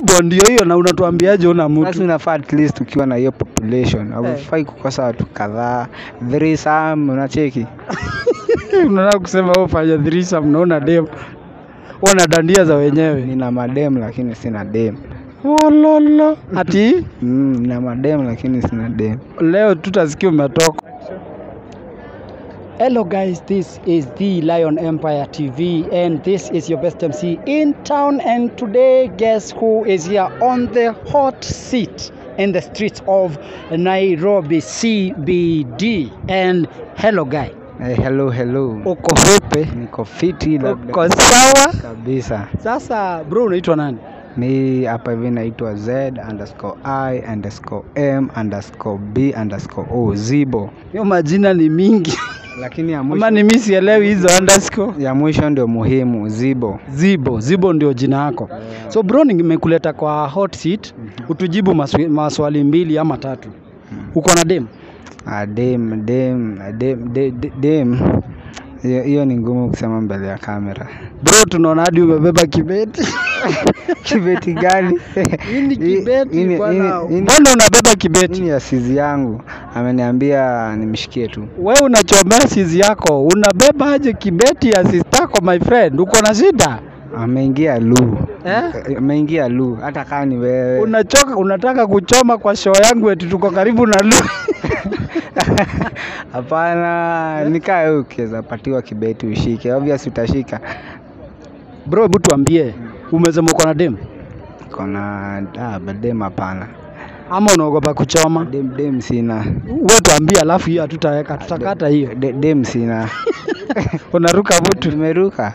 kubwa ndio hiyo na unatuambiaje una mtu? Unafaa at least ukiwa na hiyo population. Haufai kukosa watu kadhaa. Threesome unacheki? Unataka kusema wewe fanya threesome unaona dem. Wana dandia za wenyewe. Nina madem lakini sina dem. Wololo. ati? Mm, nina madem lakini sina dem. Leo tutasikia umetoka Hello guys, this is the Lion Empire TV and this is your best MC in town and today guess who is here on the hot seat in the streets of Nairobi CBD and hello guy. hey, hello hello Uko vipi? niko fiti labda Uko sawa? kabisa Sasa bro unaitwa nani? mi hapa hivi naitwa z underscore i underscore m underscore b underscore o zibo Hiyo majina ni mingi. lakini ya Ama mwisho, ni mimi sielewi hizo underscore. ya mwisho ndio muhimu zibo Zibo, Zibo ndio jina yako. So bro, nimekuleta kwa hot seat utujibu maswi, maswali mbili ama tatu. Uko na dem? Ah, dem dem dem de- de- dem hiyo hiyo ni ngumu kusema mbele ya kamera Bro, tunaona hadi umebeba kibeti. kibeti gani Hii ni Hii- kibeti ni- bwana. Mbona unabeba kibeti? ni asizi yangu ameniambia nimshikie tu Wewe unachomea sizi yako, unabeba aje kibeti ya sistako my friend? Uko na shida? ameingia lu Eh? ameingia lu hata kaa ni wewe Unachoka, unataka kuchoma kwa show yangu eti tuko karibu na lu. hapana nikae ukiweza patiwa kibeti ushike obvious utashika Bro, hebu tuambie, umesema uko na dem kona ah, badem hapana ama unaogopa kuchoma? dem, dem sina Wewe tuambie, alafu hiyo hatutaweka, tutakata hiyo. De, dem sina Unaruka mtu. nimeruka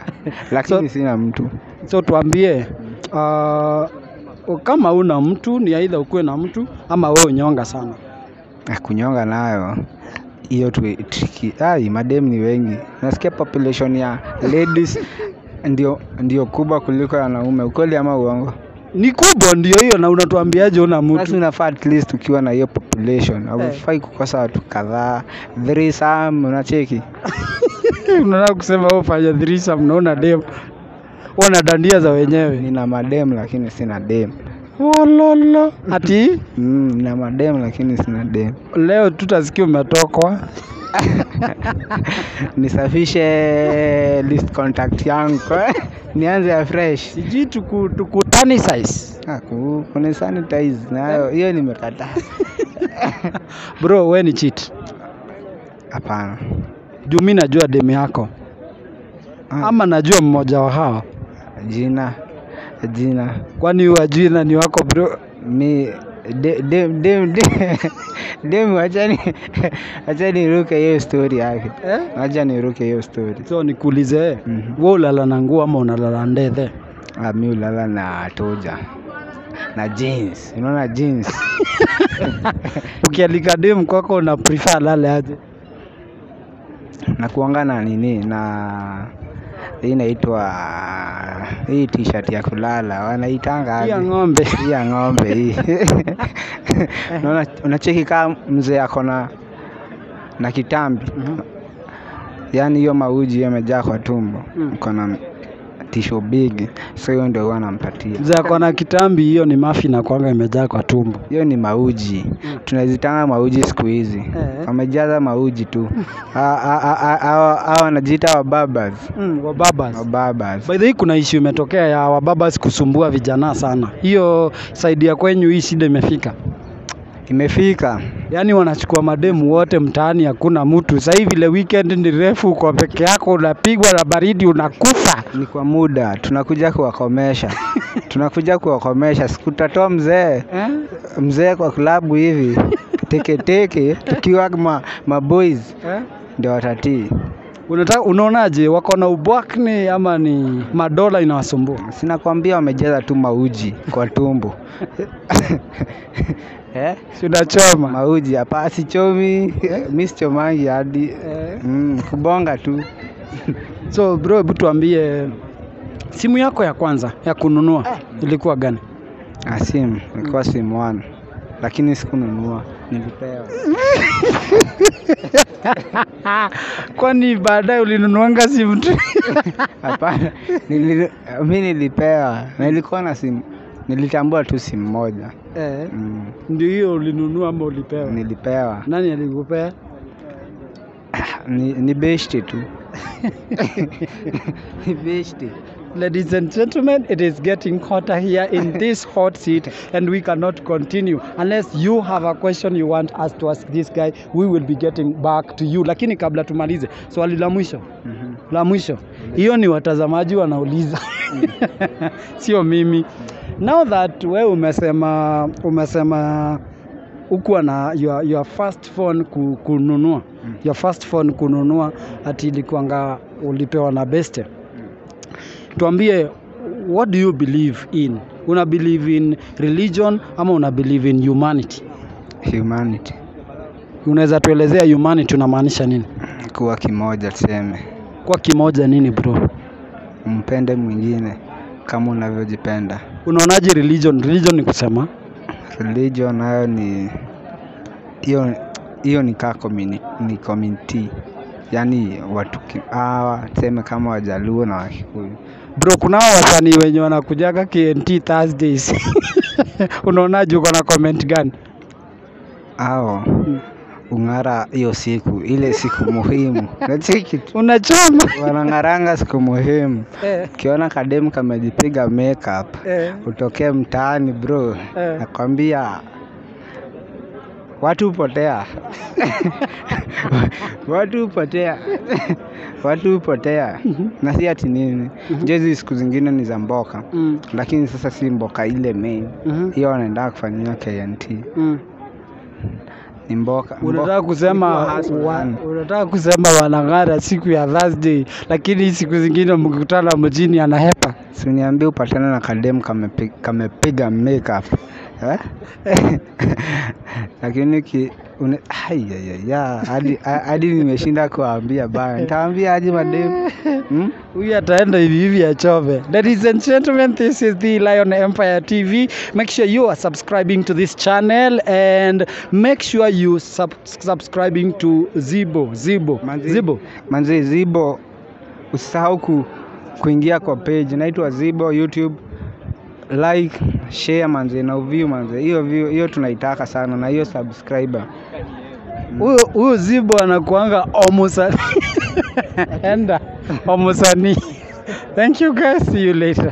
lakini So- sina mtu So tuambie uh, kama una mtu ni aidha ukuwe na mtu ama wewe unyonga sana. Kunyonga nayo hiyo tu triki. Ai madem ni wengi. Nasikia population ya ladies ndio ndio kubwa kuliko ya wanaume. Ukweli ama uongo? Ni kubwa ndio hiyo, na unatuambiaje una basi mtu? unafaa at least ukiwa na hiyo population. Haufai kukosa watu kadhaa. Threesome unacheki? Unaona kusema wewe ufanye threesome, mnaona dem. Wana dandia za wenyewe. nina madem lakini sina dem Wololo. Ati mm, na madem lakini sina dem leo tutasikia umetokwa. nisafishe list contact yangu nianze ya fresh Sijui tuku, tuku size. Ah, ku- kuni sanitize nayo hiyo nimekata Bro, we ni cheat. hapana Juu mimi najua demu yako Ah, ama najua mmoja wa hawa. jina jina Kwani wajui nani wako bro? mi de- dem dem dem dem wachani wachani ruke hiyo story yake Eh? wacha niruke hiyo story So nikuulize, -hmm. wewe ulala na nguo ama unalala ndethe? ah, mi ulala na toja na jeans unaona jeans Ukialika dem kwako una prefer lale aje? na kuanga na nini na hii inaitwa hii t-shirt ya kulala wanaitanga ya ng'ombe. ya ng'ombe hii unaona unacheki kama mzee ako na na kitambi -hmm. yaani hiyo mauji yamejaa kwa tumbo Mm. kona tisho big so hiyo ndio huwa nampatia za kitambi, hiyo ni mafi na kwanga imejaa kwa tumbo. hiyo ni mauji Mm. tunazitanga mauji siku hizi Eh. wamejaza mauji tu hawa hawa wanajiita wababas Mm, wababas. wababas By the way, kuna issue imetokea ya wababas kusumbua vijana sana. Hiyo saidia ya kwenyu hii shida imefika. imefika Yaani wanachukua mademu wote mtaani, hakuna mtu. Sasa hivi le weekend ni refu, uko peke yako, unapigwa na baridi, unakufa. ni kwa muda tunakuja kuwakomesha tunakuja kuwakomesha sikutatoa mzee Eh? mzee kwa klabu hivi teketeke tukiwa ma, maboys Eh? ndio watatii Unataka unaonaje, wako na ubwakni ama ni madola inawasumbua? sinakwambia wamejaza tu mauji kwa tumbo eh? Si unachoma. Mauji hapa sichomi. Mi sichomangi hadi. Eh? mm, kubonga tu. So bro, hebu tuambie simu yako ya kwanza ya kununua ilikuwa gani? Ah, simu. Ilikuwa simu one. Lakini sikununua nilipewa. Kwani baadaye ulinunuanga simu tu? hapana nili, mi nilipewa. Na ilikuwa na simu nilitambua tu simu moja Eh, mm. ndio hiyo ulinunua ama ulipewa? nilipewa Nani alikupea? ni, ni beshti tu ni beshti Ladies and gentlemen, it is getting hotter here in this hot seat, and we cannot continue unless you have a question you want us to ask this guy. We will be getting back to you. Lakini kabla tumalize, swali la mwisho Mhm. la mwisho, hiyo ni watazamaji wanauliza, sio mimi. Now that we umesema umesema ukuwa na your, your first phone ku, kununua Mm. your first phone kununua ati ilikuanga ulipewa na beste. Tuambie what do you believe in? Una believe in religion ama una believe in humanity? Humanity. Unaweza tuelezea humanity unamaanisha nini? Kuwa kimoja tuseme. Kuwa kimoja nini bro? Mpende mwingine kama unavyojipenda unaonaje religion? Religion ni kusema. Religion nayo ni hiyo hiyo ni kaa communi- ni community. Yani watu hawa tuseme kama wajaluo na wakikuyu. Bro kuna hao wasanii wenye wanakujaga KNT Thursdays. Unaonaje uko na comment gani? Hao ung'ara hiyo siku ile siku muhimu. Nachiki unachoma. Wanang'aranga siku muhimu. Eh, ukiona kademu kamejipiga makeup eh, utokee mtaani bro Eh. nakwambia watu hupotea. Watu hupotea. Watu hupotea. Na si ati nini. Jezi siku zingine ni za mboka. Mm, lakini sasa si mboka ile main. Mhm, hiyo wanaendaa kufanyia KNT mm. Ni mboka unataka kusema unataka kusema wanang'ara siku ya Thursday, lakini siku zingine mkikutana mjini anahepa. si uniambie upatane na kademu kamepi- kamepiga makeup? lakini ai, ya, hadi nimeshinda kuambia bana nitawaambia aje mademu hmm? Huyu ataenda hivi hivi achove. Ladies and gentlemen, this is the Lion Empire TV. Make sure you are subscribing to this channel and make sure you sub subscribing to Zibo. Zibo. Manzi- Zibo. manzi zibo usisahau ku, kuingia kwa page naitwa zibo youtube like share manze na uview manze hiyo view hiyo tunaitaka sana na hiyo subscriber Huyo huyo Zibo anakuanga omusani. Enda omusani. Thank you guys. See you later.